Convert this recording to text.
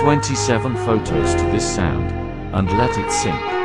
27 photos to this sound, and let it sink.